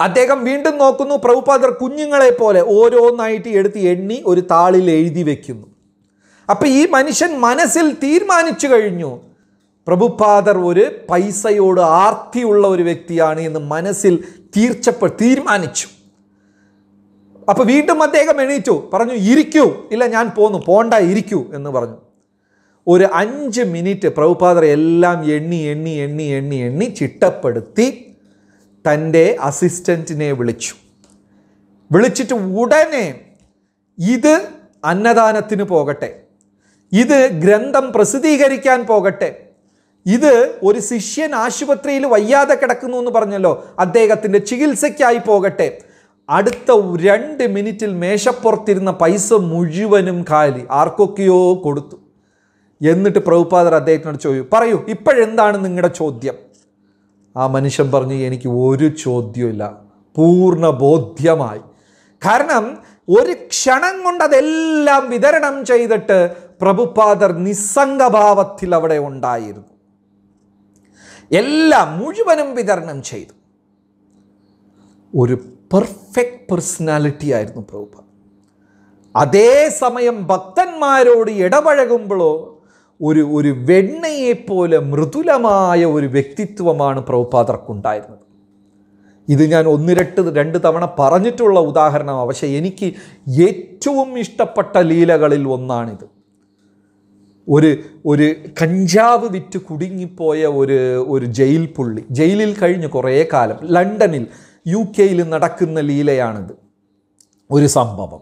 അദ്ദേഹം വീണ്ടും നോക്കുന്നു പ്രഭുപാദർ കുഞ്ഞുങ്ങളെ പോലെ ഓരോന്നായിട്ട് എടുത്ത് എണ്ണി ഒരു താളിൽ എഴുതി വെക്കുന്നു. അപ്പം ഈ മനുഷ്യൻ മനസ്സിൽ തീരുമാനിച്ചു കഴിഞ്ഞു പ്രഭുപാദർ ഒരു പൈസയോട് ആർത്തിയുള്ള ഒരു വ്യക്തിയാണ് എന്ന് മനസ്സിൽ തീർച്ചപ്പെ തീരുമാനിച്ചു. അപ്പോൾ വീണ്ടും അദ്ദേഹം എണീറ്റു പറഞ്ഞു ഇരിക്കൂ ഇല്ല ഞാൻ പോന്നു പോണ്ട ഇരിക്കൂ എന്ന് പറഞ്ഞു. ഒരു അഞ്ച് മിനിറ്റ് പ്രഭുപാദർ എല്ലാം എണ്ണി എണ്ണി എണ്ണി എണ്ണി എണ്ണി ചിട്ടപ്പെടുത്തി തന്റെ അസിസ്റ്റന്റിനെ വിളിച്ചു. വിളിച്ചിട്ട് ഉടനെ ഇത് അന്നദാനത്തിന് പോകട്ടെ. ഇത് ഗ്രന്ഥം പ്രസിദ്ധീകരിക്കാൻ പോകട്ടെ. ഇത് ഒരു ശിഷ്യൻ ആശുപത്രിയിൽ വയ്യാതെ കിടക്കുന്നു എന്ന് പറഞ്ഞല്ലോ. അദ്ദേഹത്തിന്റെ ചികിത്സയ്ക്കായി പോകട്ടെ. അടുത്ത രണ്ട് മിനിറ്റിൽ മേശപ്പുറത്തിരുന്ന പൈസ മുഴുവനും കാലി ആർക്കൊക്കെയോ കൊടുത്തു. എന്നിട്ട് പ്രഭുപാദർ അദ്ദേഹത്തിനോട് ചോദിച്ചു പറയൂ ഇപ്പോഴെന്താണ് നിങ്ങളുടെ ചോദ്യം? ആ മനുഷ്യൻ പറഞ്ഞു എനിക്ക് ഒരു ചോദ്യമില്ല പൂർണ ബോധ്യമായി കാരണം ഒരു ക്ഷണം കൊണ്ട് അതെല്ലാം വിതരണം ചെയ്തിട്ട് പ്രഭുപാദർ നിസ്സംഗഭാവത്തിൽ അവിടെ ഉണ്ടായിരുന്നു. എല്ലാം മുഴുവനും വിതരണം ചെയ്തു. ഒരു പെർഫെക്റ്റ് പേഴ്സണാലിറ്റി ആയിരുന്നു പ്രഭുപാദ് അതേസമയം ഭക്തന്മാരോട് ഇടപഴകുമ്പോഴോ ഒരു ഒരു വെണ്ണയെപ്പോലെ മൃദുലമായ ഒരു വ്യക്തിത്വമാണ് പ്രഭുപാദർക്കുണ്ടായിരുന്നത് ഇത് ഞാൻ ഒന്നിരട്ട് രണ്ട് തവണ പറഞ്ഞിട്ടുള്ള ഉദാഹരണമാണ്. പക്ഷേ എനിക്ക് ഏറ്റവും ഇഷ്ടപ്പെട്ട ലീലകളിൽ ഒന്നാണിത്. ഒരു ഒരു കഞ്ചാവ് വിറ്റ് കുടുങ്ങിപ്പോയ ഒരു ഒരു ജയിൽ പുള്ളി. ജയിലിൽ കഴിഞ്ഞ് കുറേ കാലം ലണ്ടനിൽ യു കെയിൽ നടക്കുന്ന ലീലയാണിത്. ഒരു സംഭവം.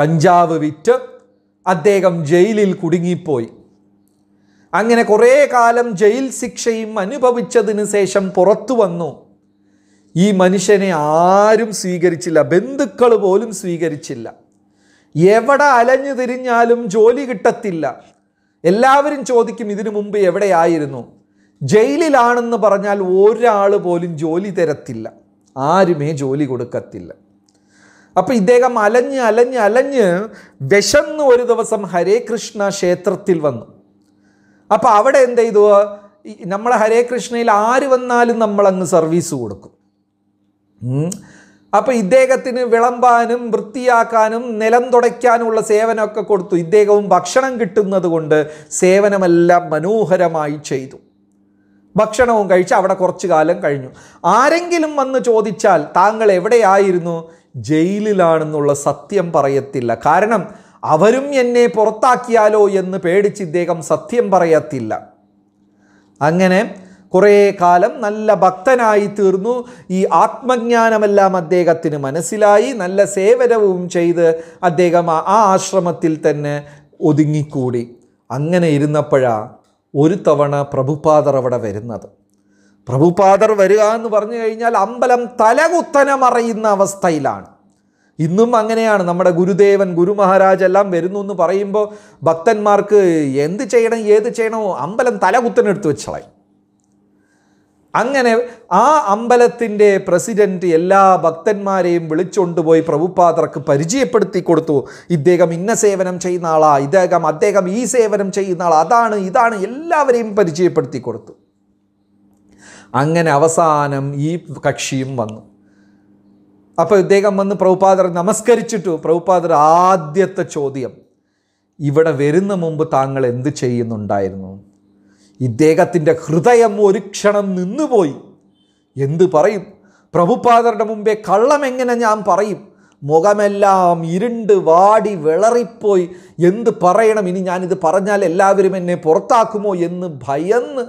കഞ്ചാവ് വിറ്റ് അദ്ദേഹം ജയിലിൽ കുടുങ്ങിപ്പോയി. അങ്ങനെ കുറേ കാലം ജയിൽ ശിക്ഷയും അനുഭവിച്ചതിന് ശേഷം പുറത്തു വന്നു. ഈ മനുഷ്യനെ ആരും സ്വീകരിച്ചില്ല. ബന്ധുക്കൾ പോലും സ്വീകരിച്ചില്ല. എവിടെ അലഞ്ഞു തിരിഞ്ഞാലും ജോലി കിട്ടത്തില്ല. എല്ലാവരും ചോദിക്കും ഇതിനു മുമ്പ് എവിടെയായിരുന്നു? ജയിലിലാണെന്ന് പറഞ്ഞാൽ ഒരാൾ പോലും ജോലി തരത്തില്ല. ആരുമേ ജോലി കൊടുക്കത്തില്ല. അപ്പം ഇദ്ദേഹം അലഞ്ഞ് അലഞ്ഞ് അലഞ്ഞ് വിശന്ന് ഒരു ദിവസം ഹരേ കൃഷ്ണ ക്ഷേത്രത്തിൽ വന്നു. അപ്പം അവിടെ എന്ത് ചെയ്തു? നമ്മളെ ഹരേ കൃഷ്ണയിൽ ആര് വന്നാലും നമ്മളങ്ങ് സർവീസ് കൊടുക്കും. അപ്പോൾ അപ്പൊ ഇദ്ദേഹത്തിന് വിളമ്പാനും വൃത്തിയാക്കാനും നിലം തുടയ്ക്കാനുമുള്ള സേവനമൊക്കെ കൊടുത്തു. ഇദ്ദേഹവും ഭക്ഷണം കിട്ടുന്നത് കൊണ്ട് സേവനമെല്ലാം മനോഹരമായി ചെയ്തു. ഭക്ഷണവും കഴിച്ച് അവിടെ കുറച്ചു കാലം കഴിഞ്ഞു. ആരെങ്കിലും വന്ന് ചോദിച്ചാൽ താങ്കൾ എവിടെയായിരുന്നു? ജയിലിലാണെന്നുള്ള സത്യം പറയത്തില്ല. കാരണം അവരും എന്നെ പുറത്താക്കിയാലോ എന്ന് പേടിച്ച് ഇദ്ദേഹം സത്യം പറയത്തില്ല. അങ്ങനെ കുറേ കാലം നല്ല ഭക്തനായി തീർന്നു. ഈ ആത്മജ്ഞാനമെല്ലാം അദ്ദേഹത്തിന് മനസ്സിലായി. നല്ല സേവനവും ചെയ്ത് അദ്ദേഹം ആ ആശ്രമത്തിൽ തന്നെ ഒതുങ്ങിക്കൂടി. അങ്ങനെ ഇരുന്നപ്പോഴാ ഒരു തവണ പ്രഭുപാദർ അവിടെ വരുന്നത്. പ്രഭുപാദർ വരിക എന്ന് പറഞ്ഞു കഴിഞ്ഞാൽ അമ്പലം തലകുത്തനെ മറയുന്ന അവസ്ഥയിലാണ്. ഇന്നും അങ്ങനെയാണ്. നമ്മുടെ ഗുരുദേവൻ ഗുരു മഹാരാജ് എല്ലാം വരുന്നു എന്ന് പറയുമ്പോൾ ഭക്തന്മാർക്ക് എന്ത് ചെയ്യണം ഏത് ചെയ്യണമോ അമ്പലം തലകുത്തനെടുത്ത് വെച്ചളയും അങ്ങനെ ആ അമ്പലത്തിന്റെ പ്രസിഡന്റ് എല്ലാ ഭക്തന്മാരെയും വിളിച്ചുകൊണ്ടുപോയി പ്രഭുപാദർക്ക് പരിചയപ്പെടുത്തി കൊടുത്തു. ഇദ്ദേഹം ഇന്ന സേവനം ചെയ്യുന്ന ആളാ ഇദ്ദേഹം അദ്ദേഹം ഈ സേവനം ചെയ്യുന്ന ആൾ അതാണ് ഇതാണ് എല്ലാവരെയും പരിചയപ്പെടുത്തി കൊടുത്തു. അങ്ങനെ അവസാനം ഈ കക്ഷിയും വന്നു. അപ്പോൾ ഇദ്ദേഹം വന്ന് പ്രഭുപാദർ നമസ്കരിച്ചിട്ടു. പ്രഭുപാദർ ആദ്യത്തെ ചോദ്യം ഇവിടെ വരുന്ന മുമ്പ് താങ്കൾ എന്ത് ചെയ്യുന്നുണ്ടായിരുന്നു? ഇദ്ദേഹത്തിന്റെ ഹൃദയം ഒരു ക്ഷണം നിന്നുപോയി. എന്ത് പറയും? പ്രഭുപാദരുടെ മുമ്പേ കള്ളം എങ്ങനെ ഞാൻ പറയും? മുഖമെല്ലാം ഇരുണ്ട് വാടി വിളറിപ്പോയി. എന്ത് പറയണം? ഇനി ഞാനിത് പറഞ്ഞാൽ എല്ലാവരും എന്നെ പുറത്താക്കുമോ? എന്ന് ഭയന്ന്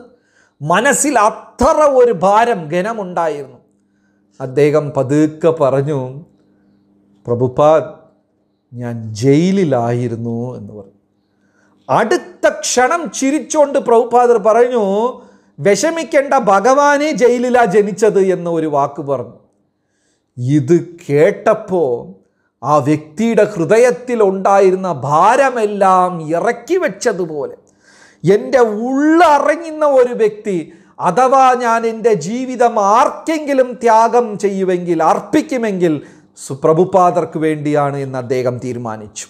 മനസ്സിൽ അത്ര ഒരു ഭാരം ഘനമുണ്ടായിരുന്നു. അദ്ദേഹം പതുക്കെ പറഞ്ഞു പ്രഭുപാദ് ഞാൻ ജയിലിലായിരുന്നു എന്ന് പറഞ്ഞു. അടുത്ത ക്ഷണം ചിരിച്ചുകൊണ്ട് പ്രഭുപാദർ പറഞ്ഞു വിഷമിക്കേണ്ട ഭഗവാനെ ജയിലിലാ ജനിച്ചത് എന്ന ഒരു വാക്ക് പറഞ്ഞു. ഇത് കേട്ടപ്പോൾ ആ വ്യക്തിയുടെ ഹൃദയത്തിൽ ഉണ്ടായിരുന്ന ഭാരമെല്ലാം ഇറക്കി വെച്ചതുപോലെ എന്റെ ഉള്ളറിയുന്ന ഒരു വ്യക്തി അഥവാ ഞാൻ എന്റെ ജീവിതം ആർക്കെങ്കിലും ത്യാഗം ചെയ്യുമെങ്കിൽ അർപ്പിക്കുമെങ്കിൽ സുപ്രഭുപാദർക്ക് വേണ്ടിയാണ് എന്ന് അദ്ദേഹം തീരുമാനിച്ചു.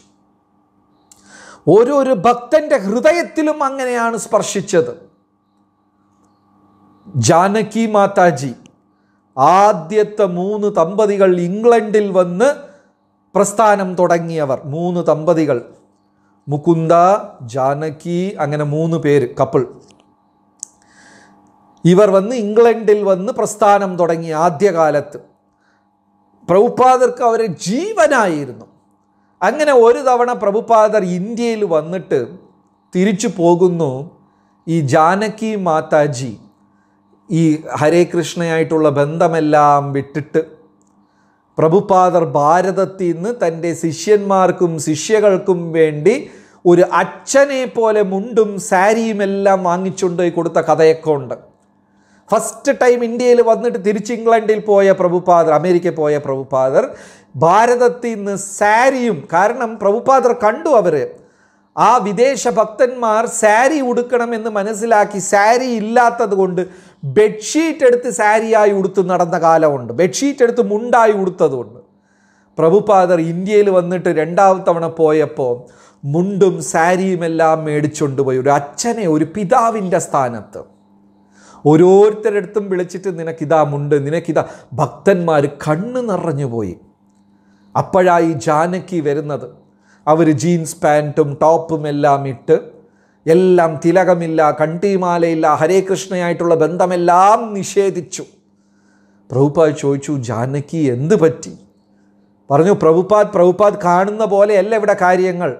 ഓരോരു ഭക്തന്റെ ഹൃദയത്തിലും അങ്ങനെയാണ് സ്പർശിച്ചത്. ജാനകി മാതാജി ആദ്യത്തെ മൂന്ന് ദമ്പതികൾ ഇംഗ്ലണ്ടിൽ വന്ന് പ്രസ്ഥാനം തുടങ്ങിയവർ. മൂന്ന് ദമ്പതികൾ. മുകുന്ദ ജാനകി അങ്ങനെ മൂന്ന് പേര് കപ്പിൾ ഇവർ വന്ന് ഇംഗ്ലണ്ടിൽ വന്ന് പ്രസ്ഥാനം തുടങ്ങി ആദ്യകാലത്ത്. പ്രഭുപാദർക്ക് അവരെ ജീവനായിരുന്നു. അങ്ങനെ ഒരു തവണ പ്രഭുപാദർ ഇന്ത്യയിൽ വന്നിട്ട് തിരിച്ചു പോകുന്നു. ഈ ജാനകി മാതാജി ഈ ഹരേ കൃഷ്ണയായിട്ടുള്ള ബന്ധമെല്ലാം വിട്ടിട്ട് പ്രഭുപാദർ ഭാരതത്തിൽ നിന്ന് തന്റെ ശിഷ്യന്മാർക്കും ശിഷ്യകൾക്കും വേണ്ടി ഒരു അച്ഛനെ പോലെ മുണ്ടും സാരിയും എല്ലാം കൊടുത്ത കഥയൊക്കെ ഉണ്ട്. ഫസ്റ്റ് ടൈം ഇന്ത്യയിൽ വന്നിട്ട് തിരിച്ച് ഇംഗ്ലണ്ടിൽ പോയ പ്രഭുപാദർ അമേരിക്കയിൽ പോയ പ്രഭുപാദർ ഭാരതത്തിൽ നിന്ന് സാരിയും കാരണം പ്രഭുപാദർ കണ്ടു അവർ ആ വിദേശ ഭക്തന്മാർ സാരി ഉടുക്കണമെന്ന് മനസ്സിലാക്കി സാരി ഇല്ലാത്തത് കൊണ്ട് ബെഡ്ഷീറ്റ് എടുത്ത് സാരിയായി ഉടുത്ത് നടന്ന കാലമുണ്ട്. ബെഡ്ഷീറ്റ് എടുത്ത് മുണ്ടായി ഉടുത്തതുകൊണ്ട് പ്രഭുപാദർ ഇന്ത്യയിൽ വന്നിട്ട് രണ്ടാം തവണ പോയപ്പോൾ മുണ്ടും സാരിയുമെല്ലാം മേടിച്ചുകൊണ്ട് പോയി. ഒരു അച്ഛനെ ഒരു പിതാവിന്റെ സ്ഥാനത്ത്. ഓരോരുത്തരടുത്തും വിളിച്ചിട്ട് നിനക്കിതാ മുണ്ട് നിനക്കിതാ ഭക്തന്മാർ കണ്ണ് നിറഞ്ഞു പോയി. അപ്പോഴായി ജാനകി വരുന്നത്. അവർ ജീൻസ് പാന്റും ടോപ്പും എല്ലാം ഇട്ട് എല്ലാം തിലകമില്ല കണ്ടിമാലയില്ല ഹരേ കൃഷ്ണയായിട്ടുള്ള ബന്ധമെല്ലാം നിഷേധിച്ചു. പ്രഭുപാദ് ചോദിച്ചു ജാനകി എന്ത് പറ്റി? പറഞ്ഞു പ്രഭുപാദ് പ്രഭുപാദ് കാണുന്ന പോലെയല്ല ഇവിടെ കാര്യങ്ങൾ.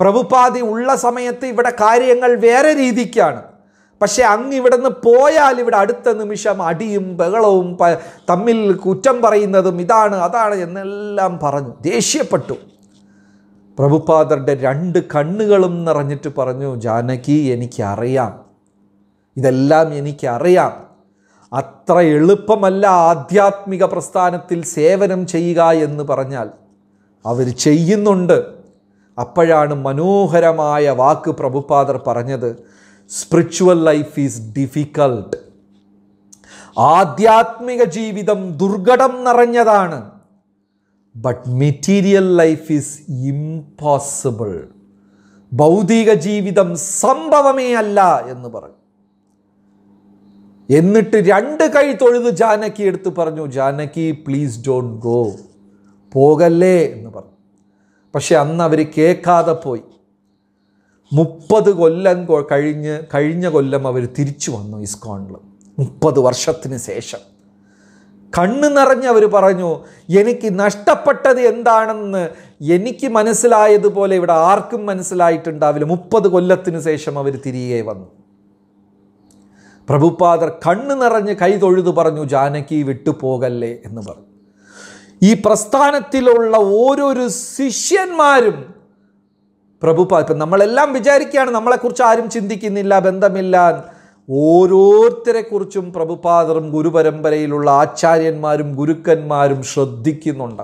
പ്രഭുപാദി ഉള്ള സമയത്ത് ഇവിടെ കാര്യങ്ങൾ വേറെ രീതിക്കാണ്. പക്ഷെ അങ്ങ് ഇവിടുന്ന് പോയാൽ ഇവിടെ അടുത്ത നിമിഷം അടിയും ബഹളവും തമ്മിൽ കുറ്റം പറയുന്നതും ഇതാണ് അതാണ് എന്നെല്ലാം പറഞ്ഞു. ദേഷ്യപ്പെട്ടു. പ്രഭുപാദരുടെ രണ്ട് കണ്ണുകളും നിറഞ്ഞിട്ട് പറഞ്ഞു ജാനകി എനിക്കറിയാം. ഇതെല്ലാം എനിക്കറിയാം. അത്ര എളുപ്പമല്ല ആധ്യാത്മിക പ്രസ്ഥാനത്തിൽ സേവനം ചെയ്യുക എന്ന് പറഞ്ഞാൽ. അവർ ചെയ്യുന്നുണ്ട്. അപ്പോഴാണ് മനോഹരമായ വാക്ക് പ്രഭുപാദർ പറഞ്ഞത്. സ്പിരിച്വൽ ലൈഫ് ഈസ് ഡിഫിക്കൾട്ട് ആധ്യാത്മിക ജീവിതം ദുർഘടം നിറഞ്ഞതാണ്. But material life is impossible ഭൗതിക ജീവിതം സംഭവമേ അല്ല എന്ന് പറഞ്ഞു എന്നിട്ട് രണ്ട് കൈ തൊഴുത് ജാനകി എടുത്ത് പറഞ്ഞു ജാനകി പ്ലീസ് ഡോണ്ട് ഗോ പോകല്ലേ എന്ന് പറഞ്ഞു. പക്ഷെ അന്ന് അവർ കേൾക്കാതെ പോയി. മുപ്പത് കൊല്ലം കഴിഞ്ഞ് കഴിഞ്ഞ കൊല്ലം അവർ തിരിച്ചു വന്നു ഇസ്കോണിൽ. മുപ്പത് വർഷത്തിന് ശേഷം. കണ്ണ് നിറഞ്ഞ് അവർ പറഞ്ഞു എനിക്ക് നഷ്ടപ്പെട്ടത് എന്താണെന്ന് എനിക്ക് മനസ്സിലായതുപോലെ ഇവിടെ ആർക്കും മനസ്സിലായിട്ടുണ്ടാവില്ല. മുപ്പത് കൊല്ലത്തിന് ശേഷം അവർ തിരികെ വന്നു. പ്രഭുപാദർ കണ്ണ് നിറഞ്ഞ് കൈ തൊഴുതു പറഞ്ഞു ജാനകി വിട്ടുപോകല്ലേ എന്ന് പറഞ്ഞു. ഈ പ്രസ്ഥാനത്തിലുള്ള ഓരോരു ശിഷ്യന്മാരും പ്രഭുപാദ് ഇപ്പം നമ്മളെല്ലാം വിചാരിക്കുകയാണ് നമ്മളെക്കുറിച്ച് ആരും ചിന്തിക്കുന്നില്ല ബന്ധമില്ല. ഓരോരുത്തരെ കുറിച്ചും പ്രഭുപാദറും ഗുരുപരമ്പരയിലുള്ള ആചാര്യന്മാരും ഗുരുക്കന്മാരും ശ്രദ്ധിക്കുന്നുണ്ട്.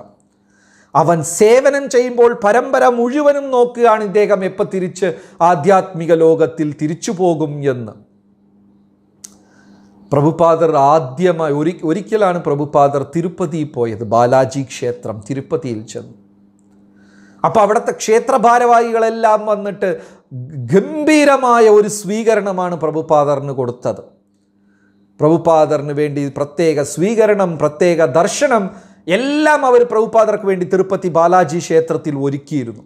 അവൻ സേവനം ചെയ്യുമ്പോൾ പരമ്പര മുഴുവനും നോക്കുകയാണ് ഇദ്ദേഹം എപ്പോൾ തിരിച്ച് ആധ്യാത്മിക ലോകത്തിൽ തിരിച്ചു പോകും എന്ന്. പ്രഭുപാദർ ആദ്യമായി ഒരി ഒരിക്കലാണ് പ്രഭുപാദർ തിരുപ്പതി പോയത് ബാലാജി ക്ഷേത്രം തിരുപ്പതിയിൽ ചെന്നു. അപ്പോൾ അവിടുത്തെ ക്ഷേത്ര ഭാരവാഹികളെല്ലാം വന്നിട്ട് ഗംഭീരമായ ഒരു സ്വീകരണമാണ് പ്രഭുപാദറിന് കൊടുത്തത്. പ്രഭുപാദറിന് വേണ്ടി പ്രത്യേക സ്വീകരണം പ്രത്യേക ദർശനം എല്ലാം അവർ പ്രഭുപാദർക്ക് വേണ്ടി തിരുപ്പതി ബാലാജി ക്ഷേത്രത്തിൽ ഒരുക്കിയിരുന്നു.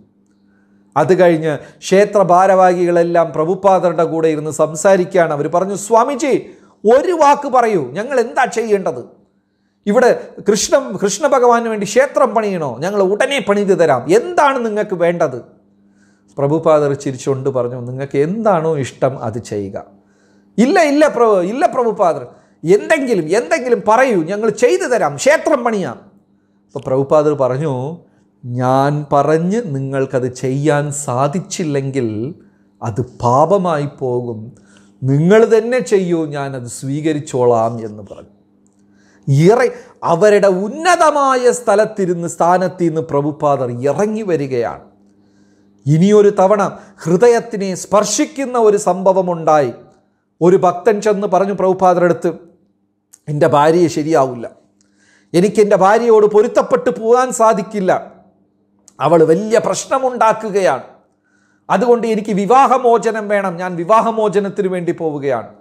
അത് കഴിഞ്ഞ് ക്ഷേത്ര ഭാരവാഹികളെല്ലാം പ്രഭുപാദരുടെ കൂടെ ഇരുന്ന് സംസാരിക്കുകയാണ്. അവർ പറഞ്ഞു സ്വാമിജി ഒരു വാക്ക് പറയൂ. ഞങ്ങൾ എന്താ ചെയ്യേണ്ടത്? ഇവിടെ കൃഷ്ണ കൃഷ്ണ ഭഗവാന് വേണ്ടി ക്ഷേത്രം പണിയണോ? ഞങ്ങൾ ഉടനെ പണിത് തരാം. എന്താണ് നിങ്ങൾക്ക് വേണ്ടത്? പ്രഭുപാദർ ചിരിച്ചുകൊണ്ട് പറഞ്ഞു നിങ്ങൾക്ക് എന്താണോ ഇഷ്ടം അത് ചെയ്യുക. ഇല്ല ഇല്ല പ്രഭു ഇല്ല പ്രഭുപാദർ. എന്തെങ്കിലും എന്തെങ്കിലും പറയൂ. ഞങ്ങൾ ചെയ്തു തരാം. ക്ഷേത്രം പണിയാം. അപ്പോൾ പ്രഭുപാദർ പറഞ്ഞു ഞാൻ പറഞ്ഞ് നിങ്ങൾക്കത് ചെയ്യാൻ സാധിച്ചില്ലെങ്കിൽ അത് പാപമായി പോകും. നിങ്ങൾ തന്നെ ചെയ്യൂ. ഞാനത് സ്വീകരിച്ചോളാം എന്ന് പറഞ്ഞു. ഇറ അവരുടെ ഉന്നതമായ സ്ഥലത്തിരുന്ന് സ്ഥാനത്ത് നിന്ന് പ്രഭുപാദർ ഇറങ്ങി വരികയാണ്. ഇനിയൊരു തവണ ഹൃദയത്തിനെ സ്പർശിക്കുന്ന ഒരു സംഭവമുണ്ടായി. ഒരു ഭക്തൻ ചെന്ന് പറഞ്ഞു പ്രഭുപാദരടുത്ത് എന്റെ ഭാര്യയെ ശരിയാവില്ല. എനിക്ക് എന്റെ ഭാര്യയോട് പൊരുത്തപ്പെട്ടു പോകാൻ സാധിക്കില്ല. അവൾ വലിയ പ്രശ്നമുണ്ടാക്കുകയാണ്. അതുകൊണ്ട് എനിക്ക് വിവാഹമോചനം വേണം. ഞാൻ വിവാഹമോചനത്തിന് വേണ്ടി പോവുകയാണ്.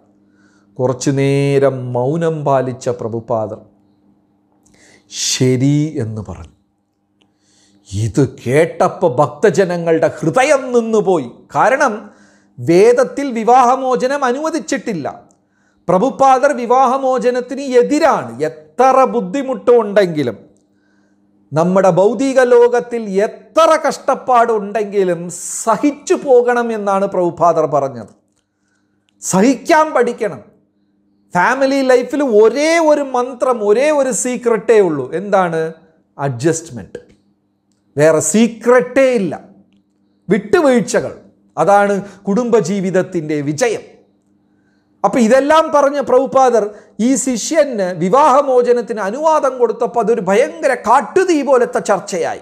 കുറച്ചു നേരം മൗനം പാലിച്ച പ്രഭുപാദർ ശരി എന്ന് പറഞ്ഞു. ഇത് കേട്ടപ്പോൾ ഭക്തജനങ്ങളുടെ ഹൃദയം നിന്നുപോയി. കാരണം വേദത്തിൽ വിവാഹമോചനം അനുവദിച്ചിട്ടില്ല. പ്രഭുപാദർ വിവാഹമോചനത്തിന് എതിരാണ്. എത്ര ബുദ്ധിമുട്ടുണ്ടെങ്കിലും നമ്മുടെ ഭൗതിക ലോകത്തിൽ എത്ര കഷ്ടപ്പാടുണ്ടെങ്കിലും സഹിച്ചു പോകണം എന്നാണ് പ്രഭുപാദർ പറഞ്ഞത്. സഹിക്കാൻ പഠിക്കണം. ഫാമിലി ലൈഫിൽ ഒരേ ഒരു മന്ത്രം ഒരേ ഒരു സീക്രട്ടേ ഉള്ളൂ. എന്താണ്? അഡ്ജസ്റ്റ്മെന്റ് വേറെ സീക്രട്ടേ ഇല്ല. വിട്ടുവീഴ്ചകൾ. അതാണ് കുടുംബജീവിതത്തിന്റെ വിജയം. അപ്പം ഇതെല്ലാം പറഞ്ഞ പ്രഭുപാദർ ഈ ശിഷ്യന് വിവാഹമോചനത്തിന് അനുവാദം കൊടുത്തപ്പോൾ അതൊരു ഭയങ്കര കാട്ടുതീ പോലത്തെ ചർച്ചയായി.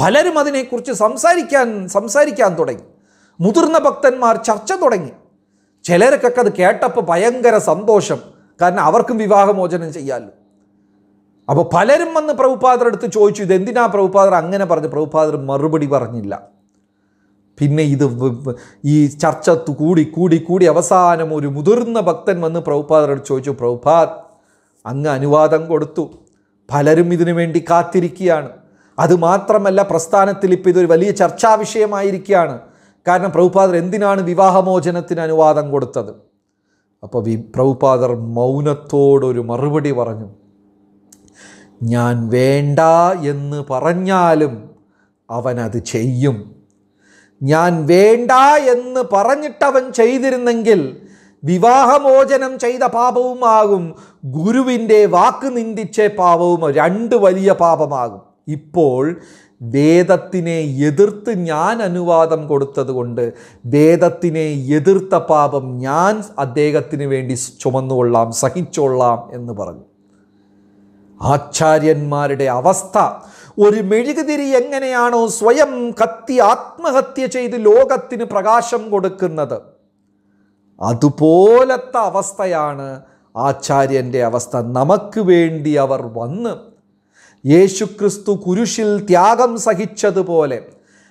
പലരും അതിനെക്കുറിച്ച് സംസാരിക്കാൻ സംസാരിക്കാൻ തുടങ്ങി. മുതിർന്ന ഭക്തന്മാർ ചർച്ച തുടങ്ങി. ചിലർക്കൊക്കെ അത് കേട്ടപ്പോൾ ഭയങ്കര സന്തോഷം. കാരണം അവർക്കും വിവാഹമോചനം ചെയ്യാമല്ലോ അപ്പോൾ പലരും വന്ന് പ്രഭുപാദർ അടുത്ത് ചോദിച്ചു ഇതെന്തിനാ പ്രഭുപാദർ? അങ്ങനെ പറഞ്ഞു. പ്രഭുപാദർ മറുപടി പറഞ്ഞില്ല. പിന്നെ ഇത് ഈ ചർച്ച കൂടി കൂടി കൂടി അവസാനം ഒരു മുതിർന്ന ഭക്തൻ വന്ന് പ്രഭുപാദരോട് ചോദിച്ചു പ്രഭുപാദ് അങ്ങ് അനുവാദം കൊടുത്തു. പലരും ഇതിനു വേണ്ടി കാത്തിരിക്കുകയാണ്. അതുമാത്രമല്ല പ്രസ്ഥാനത്തിൽ ഇപ്പോൾ ഇതൊരു വലിയ ചർച്ചാ വിഷയമായിരിക്കുകയാണ് കാരണം പ്രഭുപാദർ എന്തിനാണ് വിവാഹമോചനത്തിന് അനുവാദം കൊടുത്തത്? അപ്പോൾ വി പ്രഭുപാദർ മൗനത്തോടൊരു മറുപടി പറഞ്ഞു. ഞാൻ വേണ്ട എന്ന് പറഞ്ഞാലും അവനത് ചെയ്യും. ഞാൻ വേണ്ട എന്ന് പറഞ്ഞിട്ടവൻ ചെയ്തിരുന്നെങ്കിൽ വിവാഹമോചനം ചെയ്ത പാപവുമാകും. ഗുരുവിന്റെ വാക്ക് നിന്ദിച്ച പാപവും രണ്ട് വലിയ പാപമാകും. ഇപ്പോൾ വേദത്തിനെ എതിർത്ത് ഞാൻ അനുവാദം കൊടുത്തതുകൊണ്ട് വേദത്തിനെ എതിർത്ത പാപം ഞാൻ അദ്ദേഹത്തിന് വേണ്ടി ചുമന്നുകൊള്ളാം സഹിച്ചോളാം എന്ന് പറഞ്ഞു. ആചാര്യന്മാരുടെ അവസ്ഥ. ഒരു മെഴുകുതിരി എങ്ങനെയാണോ സ്വയം കത്തി ആത്മഹത്യ ചെയ്ത് ലോകത്തിന് പ്രകാശം കൊടുക്കുന്നത്? അതുപോലത്തെ അവസ്ഥയാണ് ആചാര്യന്റെ അവസ്ഥ. നമുക്ക് വേണ്ടി അവർ വന്ന് യേശുക്രിസ്തു കുരിശിൽ ത്യാഗം സഹിച്ചതുപോലെ.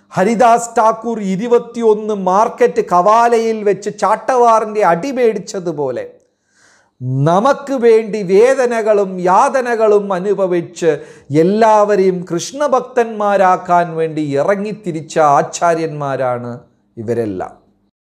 ഹരിദാസ് ഠാക്കൂർ ഇരുപത്തിയൊന്ന് മാർക്കറ്റ് കവാലയിൽ വെച്ച് ചാട്ടവാറിന്റെ അടിമേടിച്ചതുപോലെ നമുക്ക് വേണ്ടി വേദനകളും യാതനകളും അനുഭവിച്ച് എല്ലാവരെയും കൃഷ്ണഭക്തന്മാരാക്കാൻ വേണ്ടി ഇറങ്ങിത്തിരിച്ച ആചാര്യന്മാരാണ് ഇവരെല്ലാം.